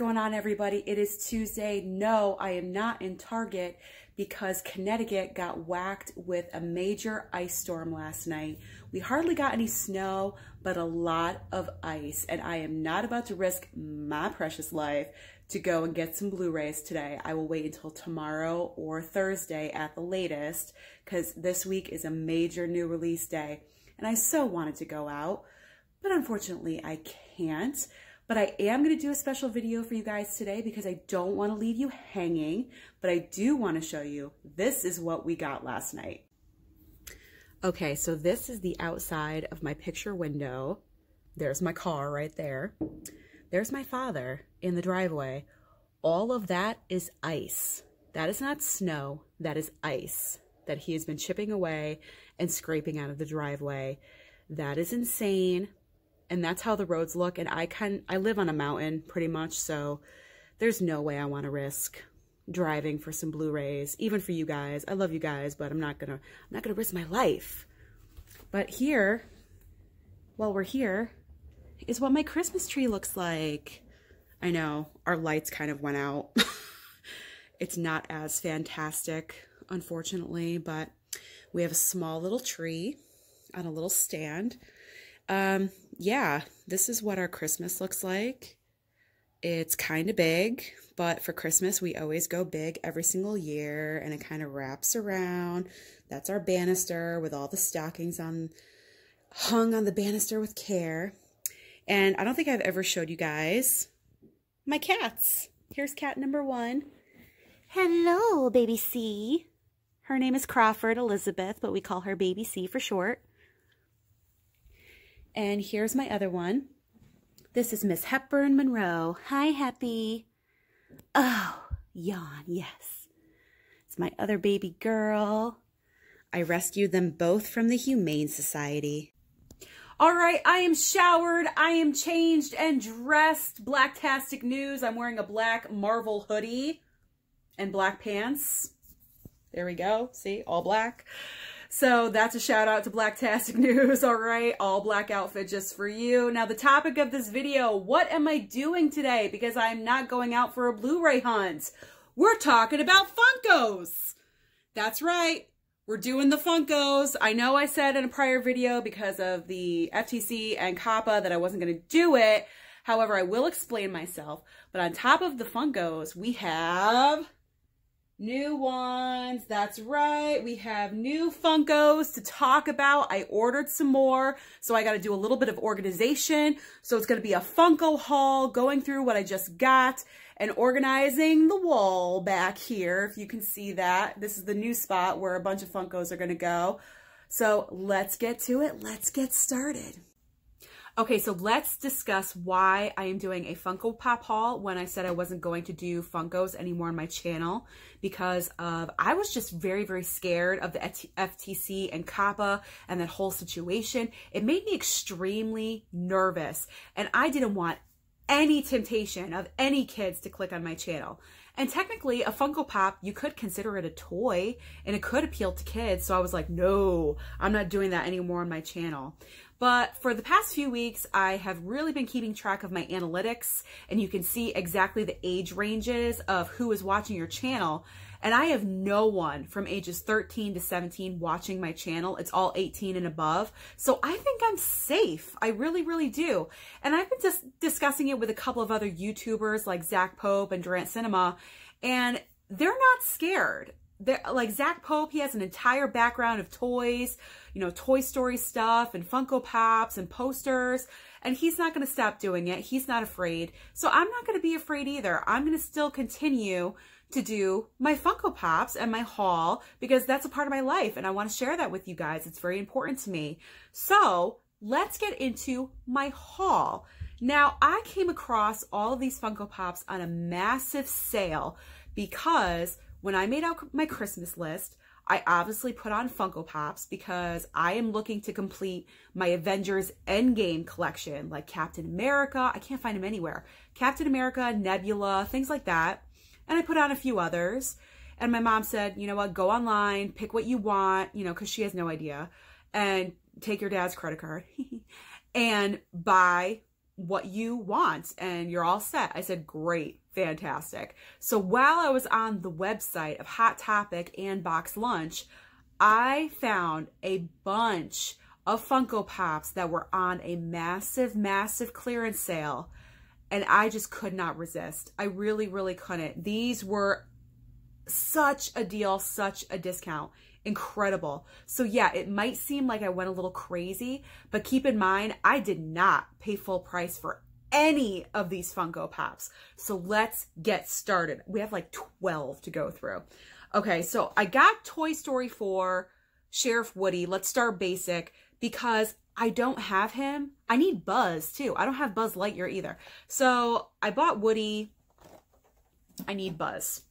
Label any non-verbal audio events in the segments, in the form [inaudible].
going on, everybody? It is Tuesday. No, I am not in Target because Connecticut got whacked with a major ice storm last night. We hardly got any snow, but a lot of ice, and I am not about to risk my precious life to go and get some Blu-rays today. I will wait until tomorrow or Thursday at the latest because this week is a major new release day, and I so wanted to go out, but unfortunately I can't. But I am going to do a special video for you guys today because I don't want to leave you hanging, but I do want to show you this is what we got last night. Okay, so this is the outside of my picture window. There's my car right there. There's my father in the driveway. All of that is ice. That is not snow, that is ice that he has been chipping away and scraping out of the driveway. That is insane and that's how the roads look. And I can I live on a mountain pretty much, so there's no way I want to risk driving for some Blu-rays, even for you guys. I love you guys, but I'm not gonna I'm not gonna risk my life. But here, while we're here, is what my Christmas tree looks like. I know our lights kind of went out. [laughs] it's not as fantastic, unfortunately, but we have a small little tree on a little stand. Um, yeah, this is what our Christmas looks like. It's kind of big, but for Christmas, we always go big every single year and it kind of wraps around. That's our banister with all the stockings on hung on the banister with care. And I don't think I've ever showed you guys my cats. Here's cat number one. Hello, baby C. Her name is Crawford Elizabeth, but we call her baby C for short. And here's my other one. This is Miss Hepburn Monroe. Hi, Happy. Oh, yawn, yes. It's my other baby girl. I rescued them both from the Humane Society. All right, I am showered, I am changed and dressed. Blacktastic news. I'm wearing a black Marvel hoodie and black pants. There we go. See, all black. So that's a shout out to Black Blacktastic [laughs] News, all right? All black outfit just for you. Now the topic of this video, what am I doing today? Because I'm not going out for a Blu-ray hunt. We're talking about Funkos. That's right. We're doing the Funkos. I know I said in a prior video because of the FTC and COPPA that I wasn't going to do it. However, I will explain myself. But on top of the Funkos, we have New ones, that's right. We have new Funkos to talk about. I ordered some more, so I got to do a little bit of organization. So it's going to be a Funko haul, going through what I just got and organizing the wall back here, if you can see that. This is the new spot where a bunch of Funkos are going to go. So let's get to it. Let's get started. Okay, so let's discuss why I am doing a Funko Pop haul when I said I wasn't going to do Funkos anymore on my channel because of I was just very, very scared of the FTC and COPPA and that whole situation. It made me extremely nervous and I didn't want any temptation of any kids to click on my channel. And technically, a Funko Pop, you could consider it a toy and it could appeal to kids. So I was like, no, I'm not doing that anymore on my channel. But for the past few weeks, I have really been keeping track of my analytics and you can see exactly the age ranges of who is watching your channel. And I have no one from ages 13 to 17 watching my channel. It's all 18 and above. So I think I'm safe. I really, really do. And I've been just discussing it with a couple of other YouTubers like Zach Pope and Durant Cinema, and they're not scared there, like Zach Pope, he has an entire background of toys, you know, Toy Story stuff and Funko Pops and posters, and he's not going to stop doing it. He's not afraid. So I'm not going to be afraid either. I'm going to still continue to do my Funko Pops and my haul because that's a part of my life and I want to share that with you guys. It's very important to me. So let's get into my haul. Now, I came across all of these Funko Pops on a massive sale because when I made out my Christmas list, I obviously put on Funko Pops because I am looking to complete my Avengers Endgame collection, like Captain America. I can't find them anywhere. Captain America, Nebula, things like that. And I put on a few others. And my mom said, you know what, go online, pick what you want, you know, because she has no idea, and take your dad's credit card [laughs] and buy what you want and you're all set. I said, great, fantastic. So while I was on the website of Hot Topic and Box Lunch, I found a bunch of Funko Pops that were on a massive, massive clearance sale. And I just could not resist. I really, really couldn't. These were such a deal, such a discount. Incredible. So yeah, it might seem like I went a little crazy, but keep in mind, I did not pay full price for any of these Funko Pops. So let's get started. We have like 12 to go through. Okay, so I got Toy Story 4, Sheriff Woody. Let's start basic because I don't have him. I need Buzz too. I don't have Buzz Lightyear either. So I bought Woody. I need Buzz.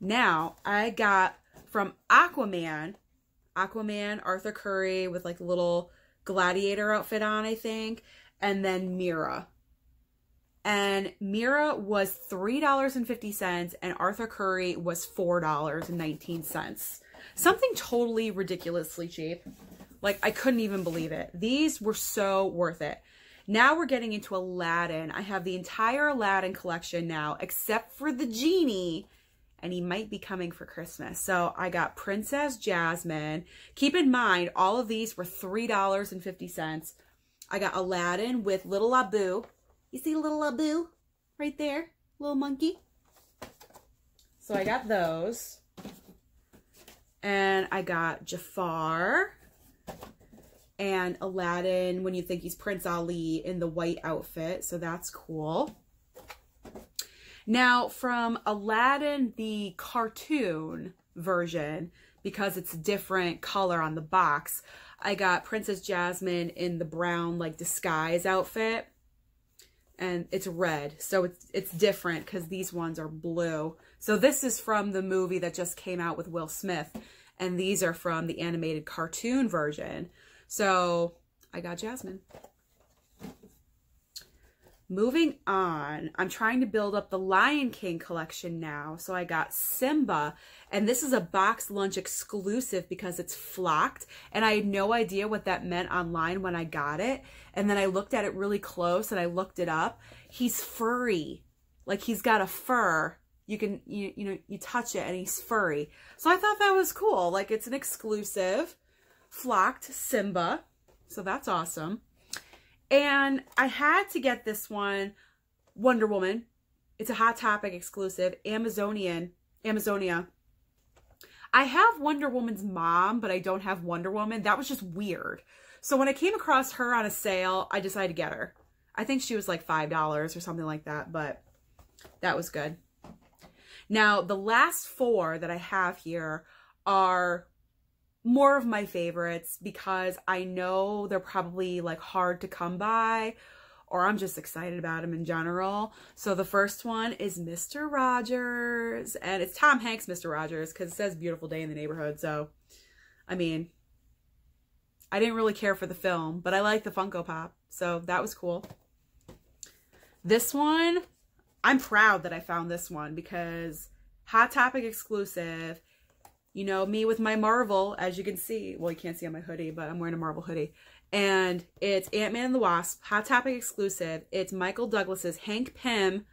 Now I got from Aquaman, Aquaman, Arthur Curry with like a little gladiator outfit on, I think, and then Mera. And Mera was $3.50 and Arthur Curry was $4.19. Something totally ridiculously cheap. Like, I couldn't even believe it. These were so worth it. Now we're getting into Aladdin. I have the entire Aladdin collection now, except for the genie and he might be coming for Christmas. So I got Princess Jasmine. Keep in mind, all of these were $3.50. I got Aladdin with Little Abu. You see Little Abu right there? Little monkey. So I got those. And I got Jafar and Aladdin when you think he's Prince Ali in the white outfit. So that's cool. Now, from Aladdin, the cartoon version, because it's a different color on the box, I got Princess Jasmine in the brown, like, disguise outfit. And it's red, so it's it's different because these ones are blue. So this is from the movie that just came out with Will Smith, and these are from the animated cartoon version. So I got Jasmine. Moving on, I'm trying to build up the Lion King collection now. So I got Simba, and this is a box lunch exclusive because it's flocked. And I had no idea what that meant online when I got it. And then I looked at it really close and I looked it up. He's furry. Like he's got a fur. You can, you, you know, you touch it and he's furry. So I thought that was cool. Like it's an exclusive flocked Simba. So that's awesome. And I had to get this one, Wonder Woman. It's a Hot Topic exclusive, Amazonian, Amazonia. I have Wonder Woman's mom, but I don't have Wonder Woman. That was just weird. So when I came across her on a sale, I decided to get her. I think she was like $5 or something like that, but that was good. Now, the last four that I have here are more of my favorites because I know they're probably like hard to come by or I'm just excited about them in general. So the first one is Mr. Rogers and it's Tom Hanks Mr. Rogers because it says beautiful day in the neighborhood. So, I mean, I didn't really care for the film, but I like the Funko Pop. So that was cool. This one, I'm proud that I found this one because Hot Topic exclusive you know, me with my Marvel, as you can see. Well, you can't see on my hoodie, but I'm wearing a Marvel hoodie. And it's Ant-Man and the Wasp, Hot Topic exclusive. It's Michael Douglas's Hank Pym.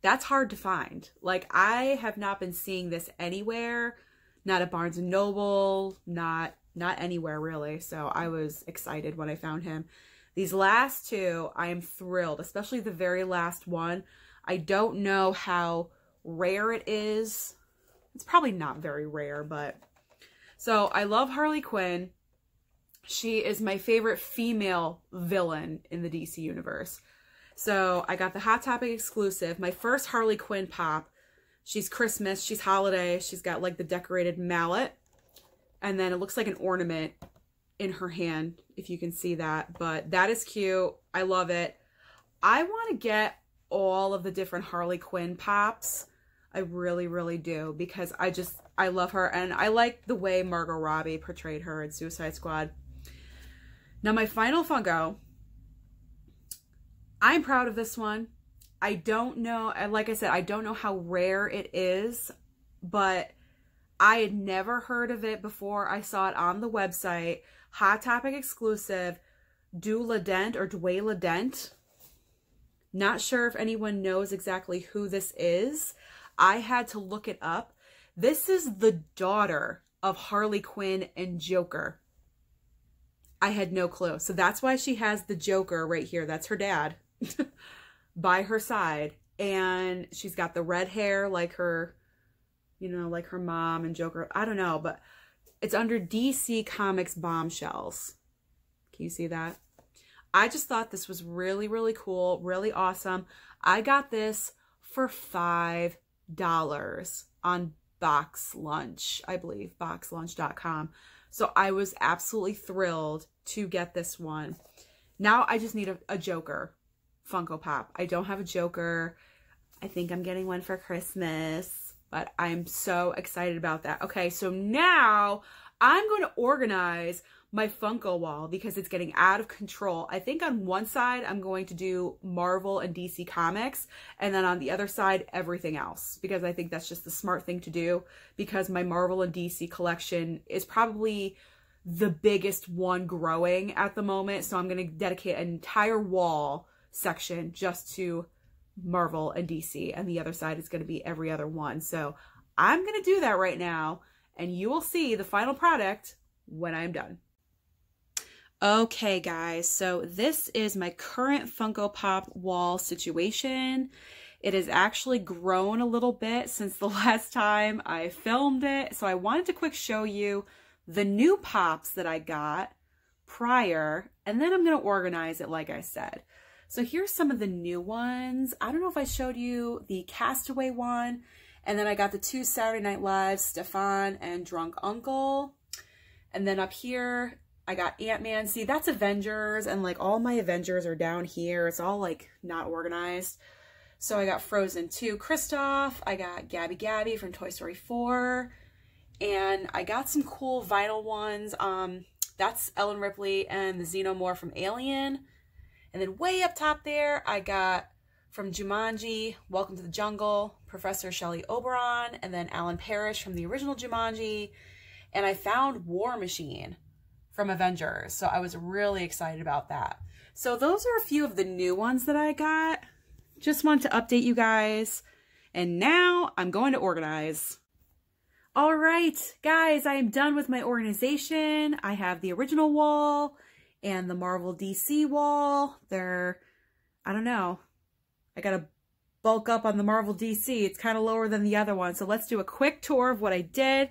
That's hard to find. Like, I have not been seeing this anywhere. Not at Barnes & Noble, not not anywhere really. So I was excited when I found him. These last two, I am thrilled, especially the very last one. I don't know how rare it is. It's probably not very rare, but... So, I love Harley Quinn. She is my favorite female villain in the DC universe. So, I got the Hot Topic exclusive. My first Harley Quinn pop. She's Christmas. She's holiday. She's got, like, the decorated mallet. And then it looks like an ornament in her hand, if you can see that. But that is cute. I love it. I want to get all of the different Harley Quinn pops I really, really do because I just, I love her and I like the way Margot Robbie portrayed her in Suicide Squad. Now, my final Funko, I'm proud of this one. I don't know, uh, like I said, I don't know how rare it is, but I had never heard of it before I saw it on the website. Hot Topic exclusive, Dula Dent or Dwayla Dent. Not sure if anyone knows exactly who this is. I had to look it up. This is the daughter of Harley Quinn and Joker. I had no clue. So that's why she has the Joker right here. That's her dad [laughs] by her side. And she's got the red hair like her, you know, like her mom and Joker. I don't know, but it's under DC Comics Bombshells. Can you see that? I just thought this was really, really cool, really awesome. I got this for $5 on Box Lunch, I believe, boxlunch.com. So I was absolutely thrilled to get this one. Now I just need a, a Joker Funko Pop. I don't have a Joker. I think I'm getting one for Christmas, but I'm so excited about that. Okay, so now I'm going to organize my Funko wall because it's getting out of control. I think on one side, I'm going to do Marvel and DC Comics, and then on the other side, everything else, because I think that's just the smart thing to do because my Marvel and DC collection is probably the biggest one growing at the moment. So I'm going to dedicate an entire wall section just to Marvel and DC, and the other side is going to be every other one. So I'm going to do that right now, and you will see the final product when I'm done. Okay, guys, so this is my current Funko Pop wall situation. It has actually grown a little bit since the [laughs] last time I filmed it, so I wanted to quick show you the new pops that I got prior, and then I'm going to organize it like I said. So here's some of the new ones. I don't know if I showed you the Castaway one, and then I got the two Saturday Night Live, Stefon and Drunk Uncle. And then up here, I got Ant-Man. See, that's Avengers, and like all my Avengers are down here. It's all like not organized. So I got Frozen 2 Kristoff. I got Gabby Gabby from Toy Story 4. And I got some cool vinyl ones. Um, that's Ellen Ripley and the Xenomorph from Alien. And then way up top there, I got from Jumanji, Welcome to the Jungle, Professor Shelley Oberon, and then Alan Parrish from the original Jumanji. And I found War Machine from Avengers. So I was really excited about that. So those are a few of the new ones that I got. Just wanted to update you guys. And now I'm going to organize. All right, guys, I am done with my organization. I have the original wall and the Marvel DC wall. They're, I don't know. I got to bulk up on the Marvel DC. It's kind of lower than the other one. So let's do a quick tour of what I did.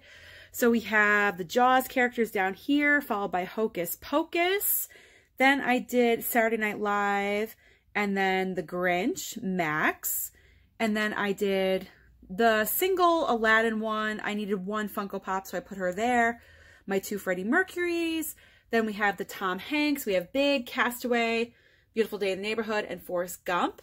So we have the Jaws characters down here, followed by Hocus Pocus. Then I did Saturday Night Live, and then The Grinch, Max. And then I did the single Aladdin one. I needed one Funko Pop, so I put her there. My two Freddie Mercurys. Then we have the Tom Hanks. We have Big, Castaway, Beautiful Day in the Neighborhood, and Forrest Gump.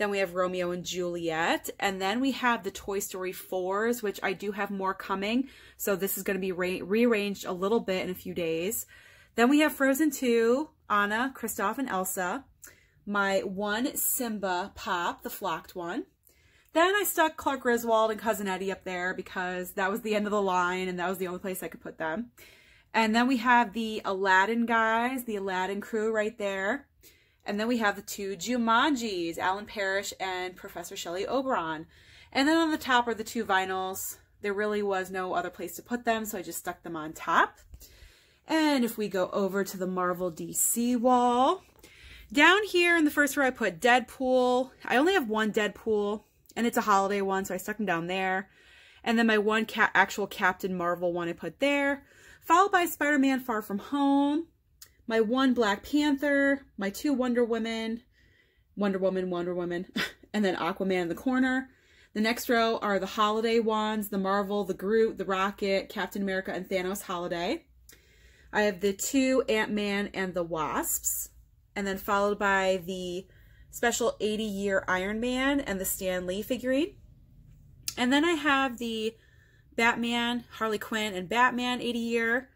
Then we have Romeo and Juliet. And then we have the Toy Story 4s, which I do have more coming. So this is going to be re rearranged a little bit in a few days. Then we have Frozen 2, Anna, Kristoff, and Elsa. My one Simba pop, the flocked one. Then I stuck Clark Griswold and Cousin Eddie up there because that was the end of the line and that was the only place I could put them. And then we have the Aladdin guys, the Aladdin crew right there. And then we have the two Jumanjis, Alan Parrish and Professor Shelley Oberon. And then on the top are the two vinyls. There really was no other place to put them, so I just stuck them on top. And if we go over to the Marvel DC wall, down here in the first row I put Deadpool. I only have one Deadpool, and it's a holiday one, so I stuck them down there. And then my one ca actual Captain Marvel one I put there, followed by Spider-Man Far From Home, my one Black Panther, my two Wonder Women, Wonder Woman, Wonder Woman, [laughs] and then Aquaman in the corner. The next row are the holiday ones, the Marvel, the Groot, the Rocket, Captain America, and Thanos holiday. I have the two Ant-Man and the Wasps, and then followed by the special 80-year Iron Man and the Stan Lee figurine. And then I have the Batman, Harley Quinn, and Batman 80 year,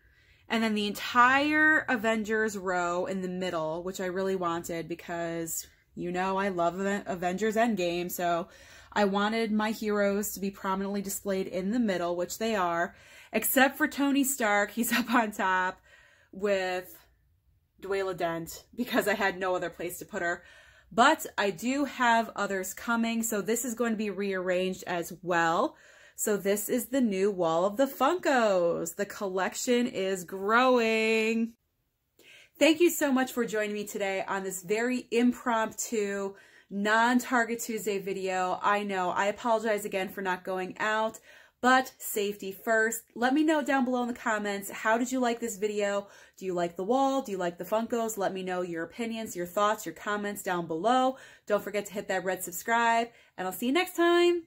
and then the entire Avengers row in the middle, which I really wanted because you know I love Avengers Endgame, so I wanted my heroes to be prominently displayed in the middle, which they are, except for Tony Stark. He's [laughs] up on top with Dwayla Dent because I had no other place to put her. But I do have others coming, so this is going to be rearranged as well. So this is the new wall of the Funkos. The collection is growing. Thank you so much for joining me today on this very impromptu, non-Target Tuesday video. I know, I apologize again for not going out, but safety first. Let me know down below in the comments, how did you like this video? Do you like the wall? Do you like the Funkos? Let me know your opinions, your thoughts, your comments down below. Don't forget to hit that red subscribe, and I'll see you next time.